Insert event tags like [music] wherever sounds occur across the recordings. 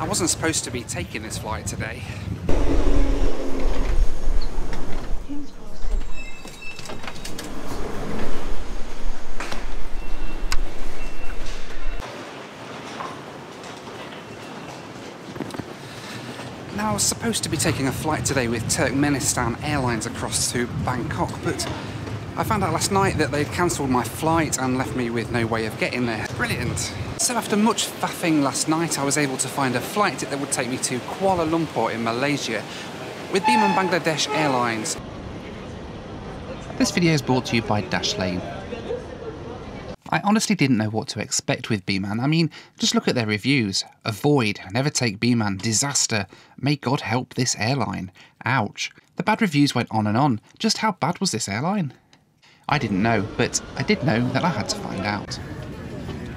I wasn't supposed to be taking this flight today. Now, I was supposed to be taking a flight today with Turkmenistan Airlines across to Bangkok, but I found out last night that they'd cancelled my flight and left me with no way of getting there. Brilliant. So after much faffing last night, I was able to find a flight that would take me to Kuala Lumpur in Malaysia with Biman Bangladesh Airlines. This video is brought to you by Dashlane. I honestly didn't know what to expect with Biman. I mean, just look at their reviews. Avoid, never take Biman, disaster, may God help this airline. Ouch. The bad reviews went on and on. Just how bad was this airline? I didn't know, but I did know that I had to find out.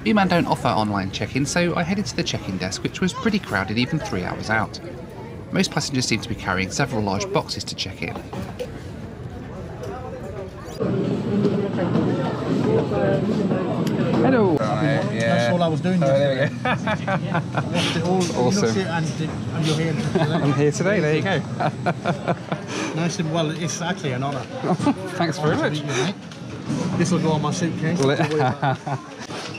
Biman don't offer online check-in, so I headed to the check-in desk, which was pretty crowded even three hours out. Most passengers seem to be carrying several large boxes to check in. Hello. That's all I was doing. Oh, there we go. Watched it all. [laughs] Awesome. You know, and, and you're here today. I'm here today. There you go. [laughs] nice and well. It's actually an honour. [laughs] Thanks very to much. meet you, mate. This will go on my suitcase.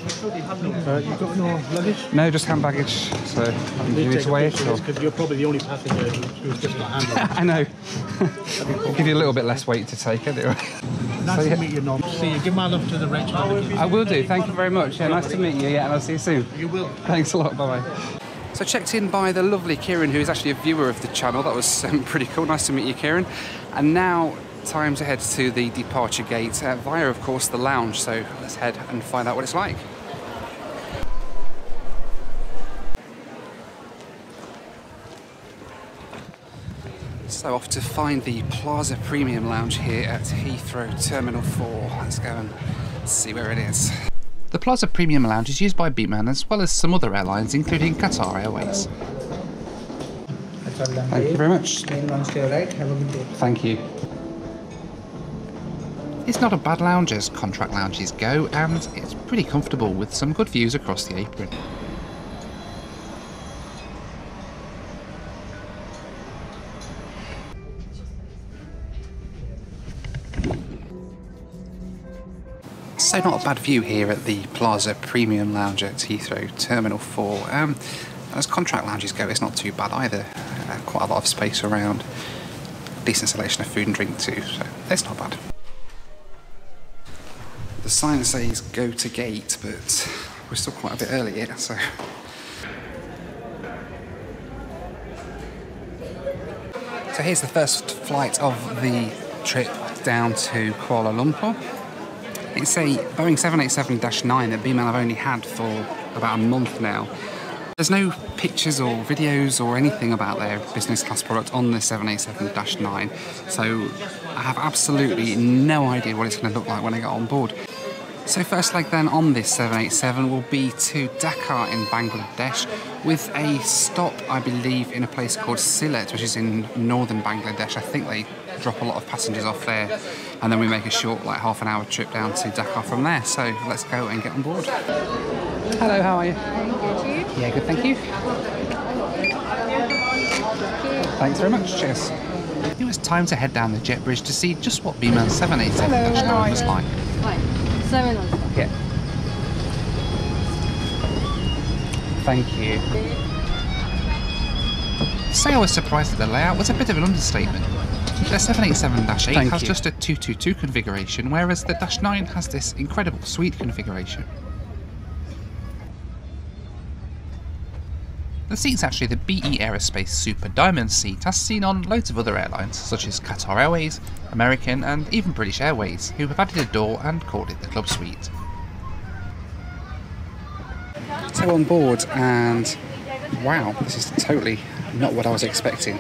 Will it? Don't worry about it. uh, you got no luggage? No, just hand baggage. So you need to weigh it. Or... because you're probably the only passenger who's just not handling. [laughs] I know. I'll [laughs] give you a little bit less weight to take anyway. [laughs] Nice So, to meet you, Nom. See you. Give my love to the Rachel. I will do. Thank you very much. Yeah, nice to meet you. Yeah, and I'll see you soon. You will. Thanks a lot. Bye bye. So checked in by the lovely Kieran, who is actually a viewer of the channel. That was um, pretty cool. Nice to meet you, Kieran. And now time to head to the departure gate uh, via, of course, the lounge. So let's head and find out what it's like. So off to find the Plaza Premium Lounge here at Heathrow Terminal 4. Let's go and see where it is. The Plaza Premium Lounge is used by Biman as well as some other airlines, including Qatar Airways. Thank you very much. Thank you. It's not a bad lounge as contract lounges go, and it's pretty comfortable with some good views across the apron. So not a bad view here at the Plaza Premium Lounge at Heathrow Terminal 4. Um, as contract lounges go, it's not too bad either. Uh, quite a lot of space around. Decent selection of food and drink too, so it's not bad. The sign says go to gate, but we're still quite a bit early yet, so. So here's the first flight of the trip down to Kuala Lumpur. It's a Boeing 787-9 that Biman have only had for about a month now. There's no pictures or videos or anything about their business class product on the 787-9, so I have absolutely no idea what it's going to look like when I get on board. So first leg then on this 787 will be to Dhaka in Bangladesh with a stop I believe in a place called Sylhet which is in northern Bangladesh. I think they drop a lot of passengers off there and then we make a short like half an hour trip down to Dhaka from there. So let's go and get on board. Hello, how are you? Yeah, good, thank you. Thanks very much, cheers. It was time to head down the jet bridge to see just what Biman 787-9 was like. Right. Seven on Yeah. Thank you. Say I was surprised at the layout was a bit of an understatement. The 787-8 Thank has you. just a 222 configuration, whereas the Dash 9 has this incredible suite configuration. The seat's actually the BE Aerospace Super Diamond seat, as seen on loads of other airlines, such as Qatar Airways, American, and even British Airways, who have added a door and called it the Club Suite. So on board, and wow, this is totally not what I was expecting.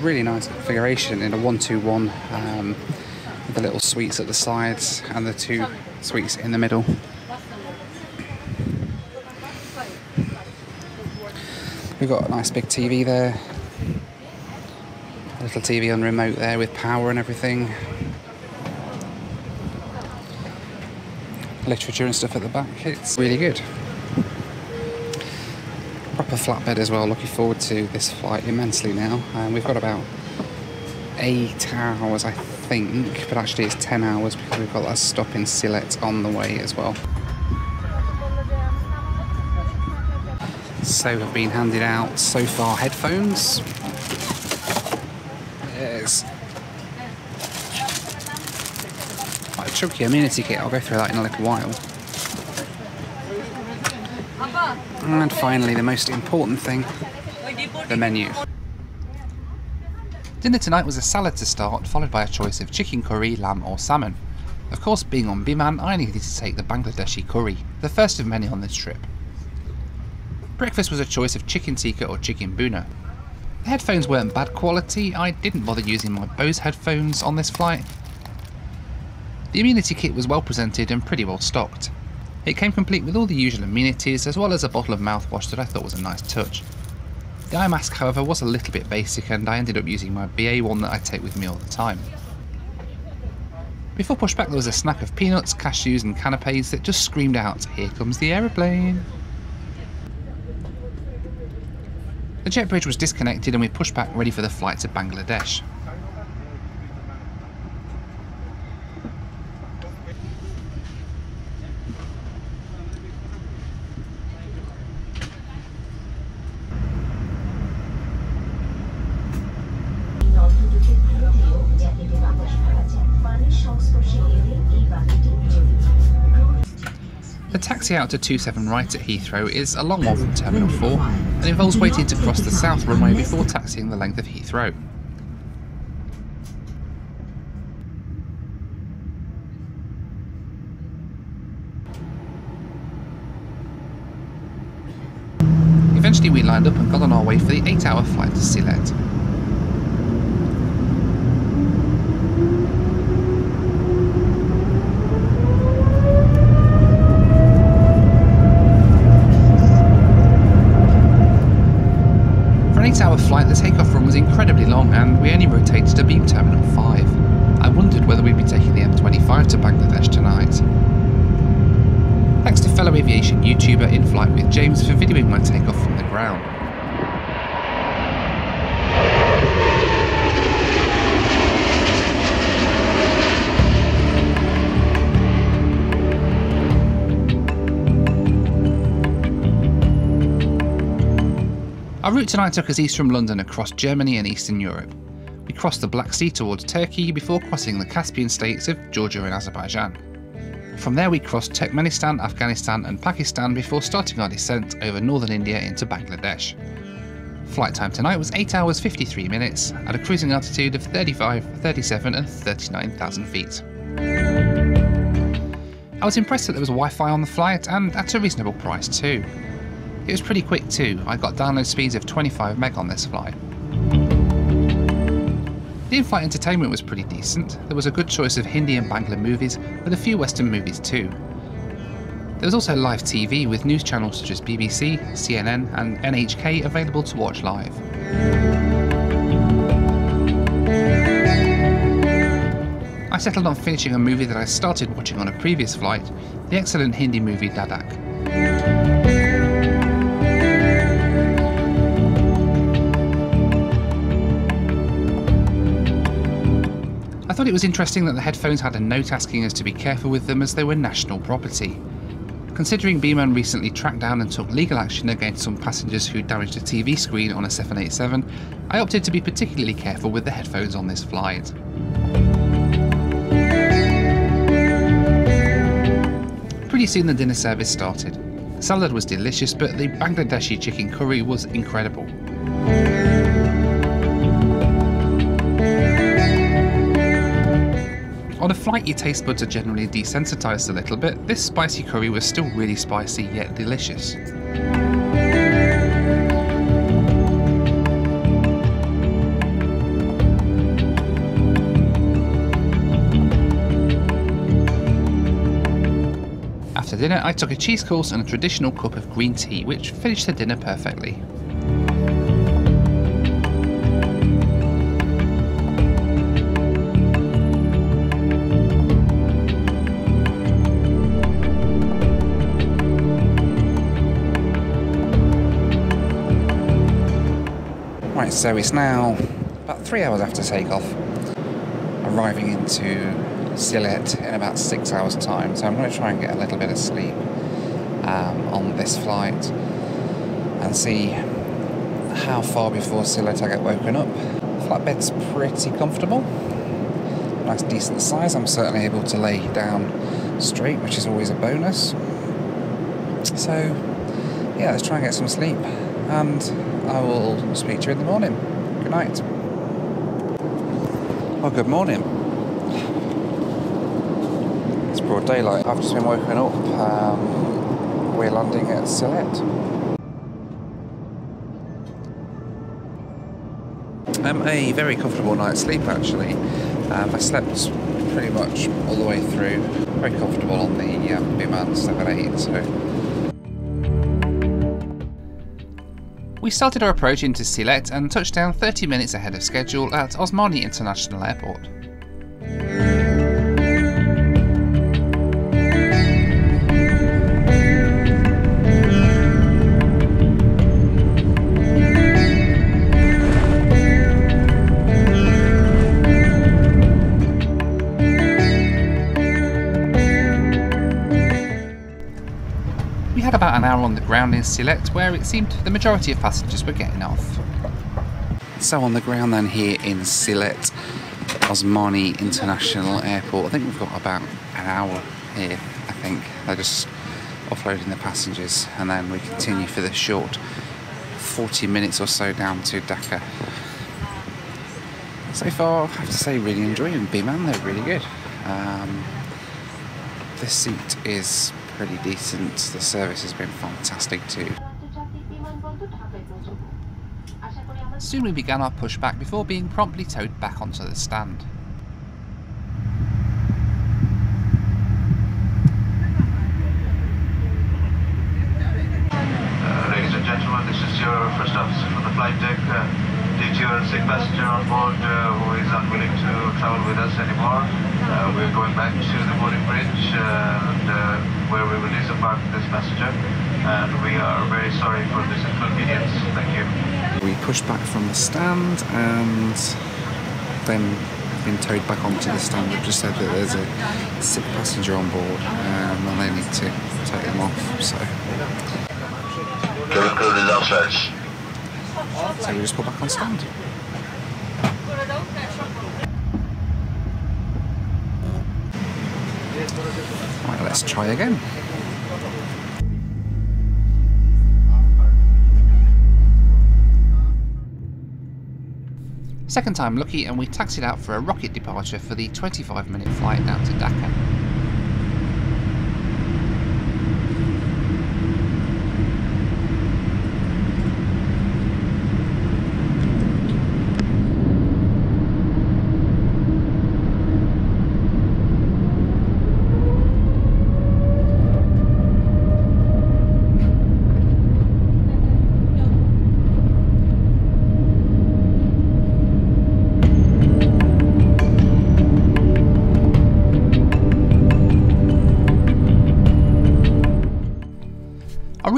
Really nice configuration in a one-two-one, um, with the little suites at the sides and the two suites in the middle. We've got a nice big TV there. A little TV on remote there with power and everything. Literature and stuff at the back. It's really good. Proper flatbed as well. Looking forward to this flight immensely now. Um, we've got about eight hours, I think, but actually it's 10 hours because we've got that stop in Sylhet on the way as well. So have been handed out so far headphones. There's quite a chunky amenity kit. I'll go through that in a little while. And finally, the most important thing, the menu. Dinner tonight was a salad to start, followed by a choice of chicken curry, lamb or salmon. Of course, being on Biman, I needed to take the Bangladeshi curry, the first of many on this trip. Breakfast was a choice of chicken tikka or chicken bhuna. The headphones weren't bad quality, I didn't bother using my Bose headphones on this flight. The amenity kit was well presented and pretty well stocked. It came complete with all the usual amenities as well as a bottle of mouthwash that I thought was a nice touch. The eye mask, however, was a little bit basic and I ended up using my BA one that I take with me all the time. Before pushback there was a snack of peanuts, cashews and canapes that just screamed out, here comes the aeroplane. The jet bridge was disconnected and we pushed back ready for the flight to Bangladesh. The taxi out to 27 right at Heathrow is a long one from Terminal 4 and involves waiting to cross the south runway before taxiing the length of Heathrow. Eventually we lined up and got on our way for the 8 hour flight to Sylhet. For an 8 hour flight the takeoff run was incredibly long and we only rotated to beam Terminal 5. I wondered whether we'd be taking the M25 to Bangladesh tonight. Thanks to fellow aviation YouTuber In Flight with James for videoing my takeoff from the ground. Our route tonight took us east from London across Germany and Eastern Europe. We crossed the Black Sea towards Turkey before crossing the Caspian states of Georgia and Azerbaijan. From there we crossed Turkmenistan, Afghanistan and Pakistan before starting our descent over northern India into Bangladesh. Flight time tonight was 8 hours 53 minutes at a cruising altitude of 35, 37 and 39,000 feet. I was impressed that there was Wi-Fi on the flight and at a reasonable price too. It was pretty quick too, I got download speeds of 25 meg on this flight. The in-flight entertainment was pretty decent. There was a good choice of Hindi and Bangla movies, with a few Western movies too. There was also live TV with news channels such as BBC, CNN and NHK available to watch live. I settled on finishing a movie that I started watching on a previous flight, the excellent Hindi movie Dhadak. It was interesting that the headphones had a note asking us to be careful with them as they were national property. Considering Biman recently tracked down and took legal action against some passengers who damaged a TV screen on a 787, I opted to be particularly careful with the headphones on this flight. Pretty soon the dinner service started. Salad was delicious, but the Bangladeshi chicken curry was incredible. On a flight, your taste buds are generally desensitized a little bit. This spicy curry was still really spicy yet delicious. After dinner, I took a cheese course and a traditional cup of green tea, which finished the dinner perfectly. So it's now about three hours after takeoff, arriving into Sylhet in about six hours' time. So I'm going to try and get a little bit of sleep um, on this flight and see how far before Sylhet I get woken up. Flatbed's pretty comfortable, nice decent size. I'm certainly able to lay down straight, which is always a bonus. So, yeah, let's try and get some sleep, and I will speak to you in the morning. Good night. Oh, good morning. It's broad daylight. I've just been woken up. Um, we're landing at Sylhet. Um, a very comfortable night's sleep actually. Um, I slept pretty much all the way through. Very comfortable on the um, Biman 78. So. We started our approach into Sylhet and touched down 30 minutes ahead of schedule at Osmani International Airport. On the ground in Sylhet where it seemed the majority of passengers were getting off. So on the ground then here in Sylhet, Osmani International Airport, I think we've got about an hour here, I think. They're just offloading the passengers and then we continue for the short 40 minutes or so down to Dhaka. So far, I have to say, really enjoying Biman, they're really good. Um, this seat is pretty decent. The service has been fantastic too. Soon we began our pushback before being promptly towed back onto the stand. Uh, ladies and gentlemen, this is your first officer from the flight deck. Uh, due to a sick passenger on board uh, who is unwilling to travel with us anymore. Uh, we're going back to the boarding bridge uh, and, uh, where we will disembark this passenger. And we are very sorry for this inconvenience. Thank you. We pushed back from the stand and then been towed back onto the stand. They've just said that there's a sick passenger on board um, and they need to take them off. So. So you just put back on stand. Right, let's try again. Second time lucky and we taxied out for a rocket departure for the 25 minute flight down to Dhaka.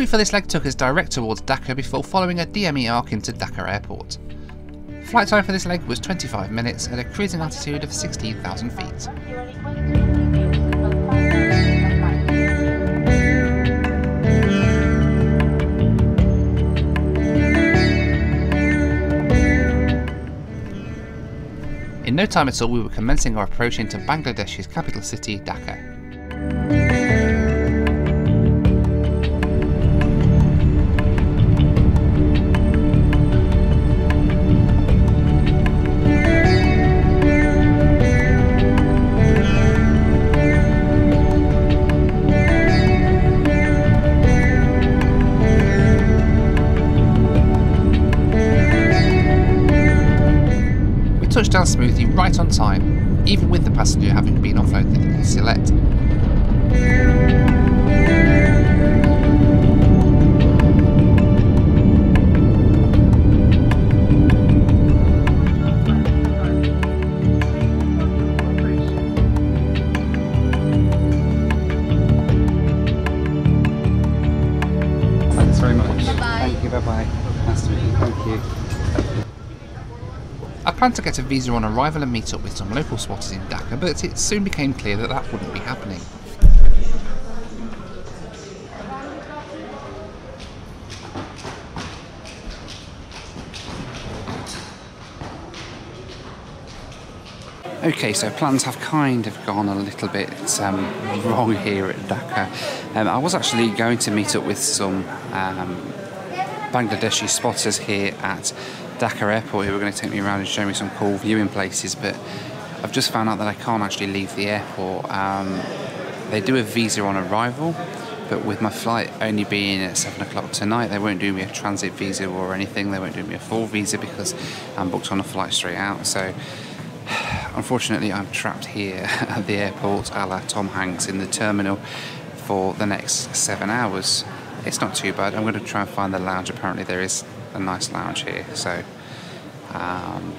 Route for this leg took us direct towards Dhaka before following a DME arc into Dhaka Airport. Flight time for this leg was 25 minutes at a cruising altitude of 16,000 feet. In no time at all, we were commencing our approach into Bangladesh's capital city, Dhaka. Right on time, even with the passenger having been offloaded in Sylhet. Planned to get a visa on arrival and meet up with some local spotters in Dhaka, but it soon became clear that that wouldn't be happening. Okay, so plans have kind of gone a little bit um, wrong here at Dhaka. Um, I was actually going to meet up with some um, Bangladeshi spotters here at Dhaka Airport who were going to take me around and show me some cool viewing places, but I've just found out that I can't actually leave the airport. Um, they do a visa on arrival, but with my flight only being at 7 o'clock tonight, they won't do me a transit visa or anything. They won't do me a full visa because I'm booked on a flight straight out. So [sighs] unfortunately, I'm trapped here [laughs] at the airport, a la Tom Hanks in the terminal, for the next seven hours. It's not too bad. I'm going to try and find the lounge. Apparently, there is a nice lounge here, so um,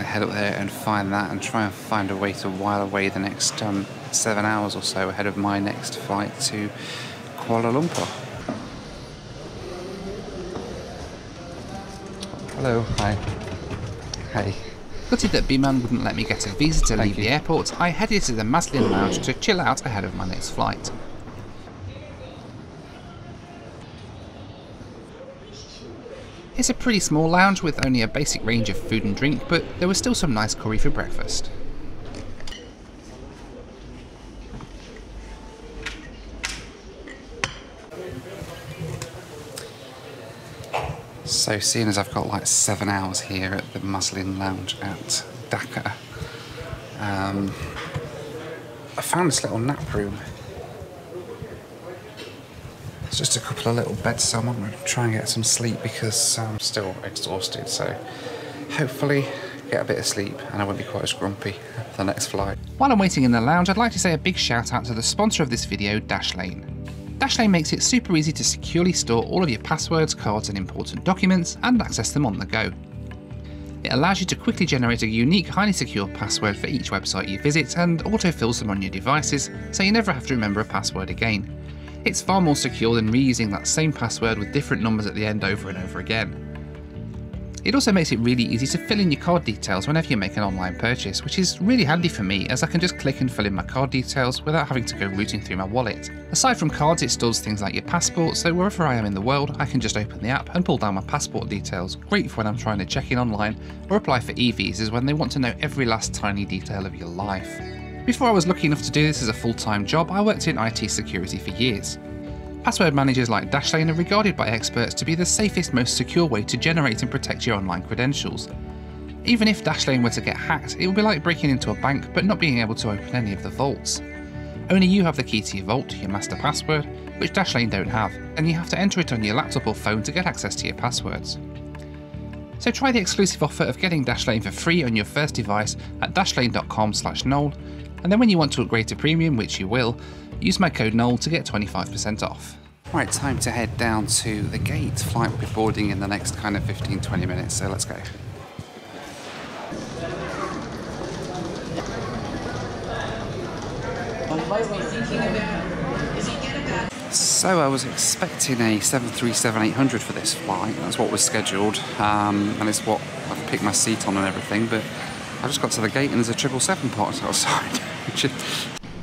to head up there and find that and try and find a way to while away the next um, seven hours or so ahead of my next flight to Kuala Lumpur. Hello, hi. Hey. Gutted that Biman wouldn't let me get a visa to leave the airport, I headed to the Muslin Lounge to chill out ahead of my next flight. It's a pretty small lounge with only a basic range of food and drink, but there was still some nice curry for breakfast. So seeing as I've got like seven hours here at the Muslin Lounge at Dhaka, um, I found this little nap room. It's just a couple of little beds, so I'm going to try and get some sleep because I'm still exhausted. So hopefully get a bit of sleep and I won't be quite as grumpy for the next flight. While I'm waiting in the lounge, I'd like to say a big shout out to the sponsor of this video, Dashlane. Dashlane makes it super easy to securely store all of your passwords, cards and important documents and access them on the go. It allows you to quickly generate a unique, highly secure password for each website you visit and auto-fills them on your devices so you never have to remember a password again. It's far more secure than reusing that same password with different numbers at the end over and over again. It also makes it really easy to fill in your card details whenever you make an online purchase, which is really handy for me as I can just click and fill in my card details without having to go rooting through my wallet. Aside from cards, it stores things like your passport, so wherever I am in the world, I can just open the app and pull down my passport details, great for when I'm trying to check in online or apply for e-visas when they want to know every last tiny detail of your life. Before I was lucky enough to do this as a full-time job, I worked in IT security for years. Password managers like Dashlane are regarded by experts to be the safest, most secure way to generate and protect your online credentials. Even if Dashlane were to get hacked, it would be like breaking into a bank but not being able to open any of the vaults. Only you have the key to your vault, your master password, which Dashlane don't have, and you have to enter it on your laptop or phone to get access to your passwords. So try the exclusive offer of getting Dashlane for free on your first device at dashlane.com slash Noel, and then when you want to upgrade to premium, which you will, Use my code NOEL to get 25% off. Right, time to head down to the gate. Flight will be boarding in the next kind of 15-20 minutes, so let's go. So I was expecting a 737-800 for this flight. That's what was scheduled, um, and it's what I've picked my seat on and everything. But I just got to the gate and there's a 777 parked [laughs] outside,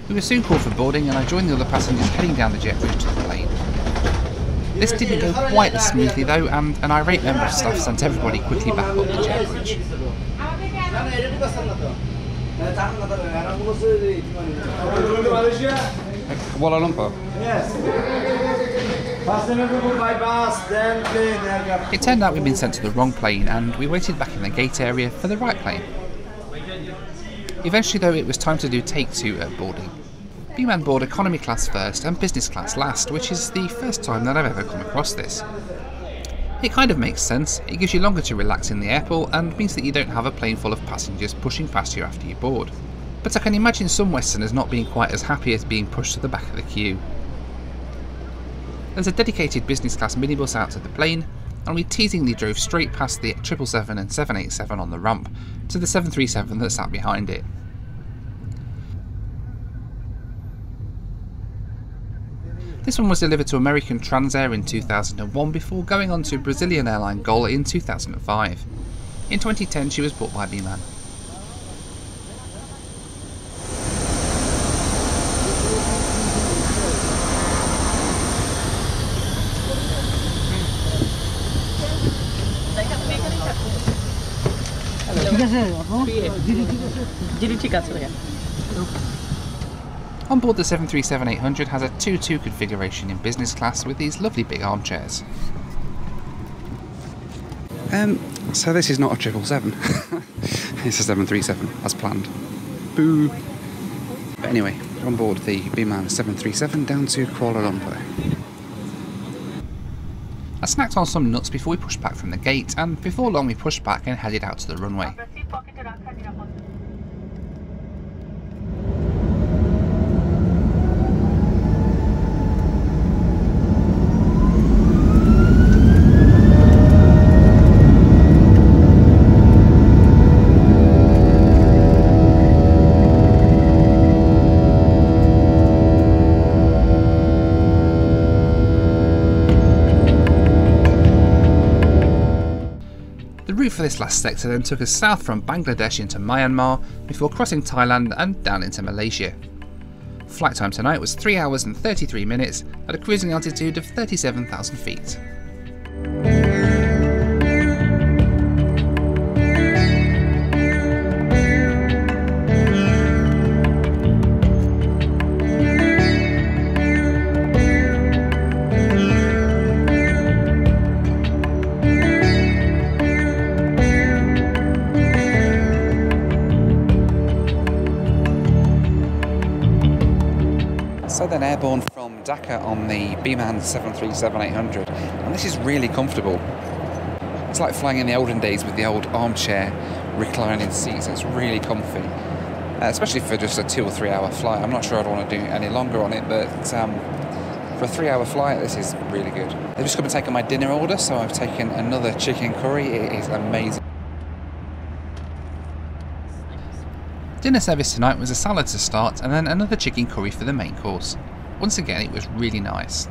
we were soon called for boarding and I joined the other passengers heading down the jet bridge to the plane. This didn't go quite as smoothly though, and an irate member of staff sent everybody quickly back up the jet bridge. Kuala Lumpur? Yes. It turned out we'd been sent to the wrong plane and we waited back in the gate area for the right plane. Eventually though it was time to do take two at boarding. Biman board economy class first and business class last, which is the first time that I've ever come across this. It kind of makes sense, it gives you longer to relax in the airport and means that you don't have a plane full of passengers pushing past you after you board. But I can imagine some Westerners not being quite as happy as being pushed to the back of the queue. There's a dedicated business class minibus out to the plane, and we teasingly drove straight past the 777 and 787 on the ramp to the 737 that sat behind it. This one was delivered to American Transair in 2001 before going on to Brazilian airline Gol in 2005. In 2010, she was bought by Biman. On board the 737-800 has a 2-2 configuration in business class with these lovely big armchairs. Um, so this is not a 777. [laughs] it's a 737, as planned. Boo! But anyway, on board the Biman 737 down to Kuala Lumpur. I snacked on some nuts before we pushed back from the gate, and before long we pushed back and headed out to the runway. The route for this last sector then took us south from Bangladesh into Myanmar before crossing Thailand and down into Malaysia. Flight time tonight was 3 hours and 33 minutes at a cruising altitude of 37,000 feet. Airborne on the Biman 737-800, and this is really comfortable. It's like flying in the olden days with the old armchair reclining seats. It's really comfy, uh, especially for just a two or three hour flight. I'm not sure I'd want to do any longer on it, but um, for a three hour flight, this is really good. They've just come and taken my dinner order, so I've taken another chicken curry. It is amazing. Dinner service tonight was a salad to start and then another chicken curry for the main course. Once again, it was really nice.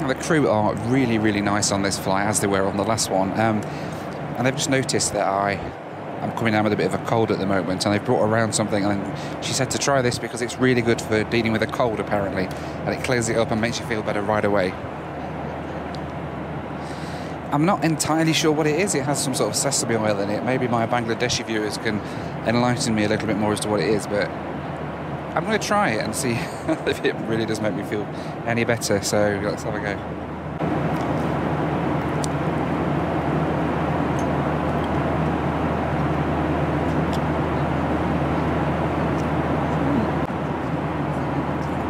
Now, the crew are really, really nice on this flight, as they were on the last one. Um, and they've just noticed that I am coming down with a bit of a cold at the moment, and they've brought around something. And she said to try this because it's really good for dealing with a cold, apparently, and it clears it up and makes you feel better right away. I'm not entirely sure what it is. It has some sort of sesame oil in it. Maybe my Bangladeshi viewers can enlighten me a little bit more as to what it is, but I'm going to try it and see [laughs] if it really does make me feel any better. So let's have a go.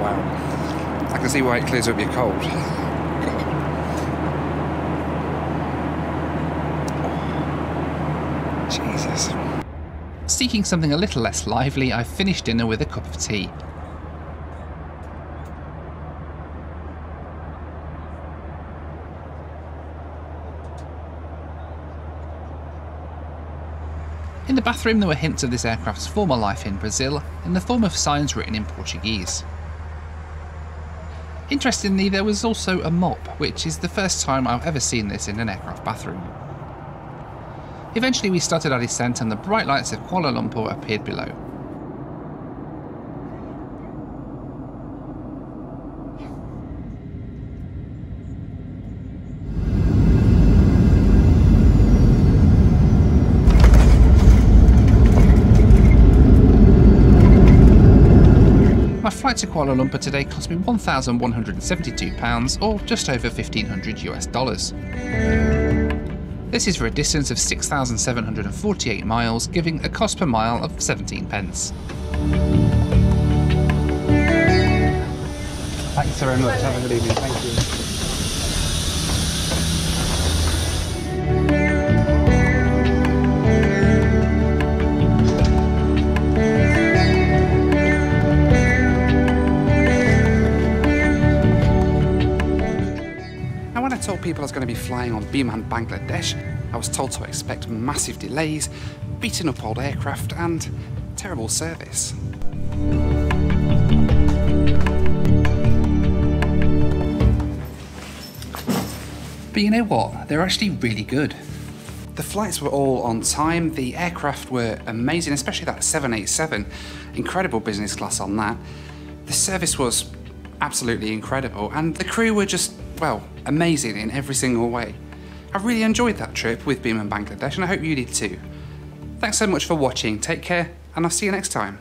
Wow. I can see why it clears up your cold. Jesus. Seeking something a little less lively, I finished dinner with a cup of tea. In the bathroom, there were hints of this aircraft's former life in Brazil in the form of signs written in Portuguese. Interestingly, there was also a mop, which is the first time I've ever seen this in an aircraft bathroom. Eventually, we started our descent, and the bright lights of Kuala Lumpur appeared below. My flight to Kuala Lumpur today cost me £1,172 or just over 1500 US dollars. This is for a distance of 6,748 miles, giving a cost per mile of 17 pence. Thanks very much. Have a good evening. Thank you. Was going to be flying on Biman Bangladesh, I was told to expect massive delays, beaten up old aircraft, and terrible service. But you know what? They're actually really good. The flights were all on time, the aircraft were amazing, especially that 787. Incredible business class on that. The service was absolutely incredible, and the crew were just, well, amazing in every single way. I really enjoyed that trip with Biman Bangladesh, and I hope you did too. Thanks so much for watching, take care, and I'll see you next time.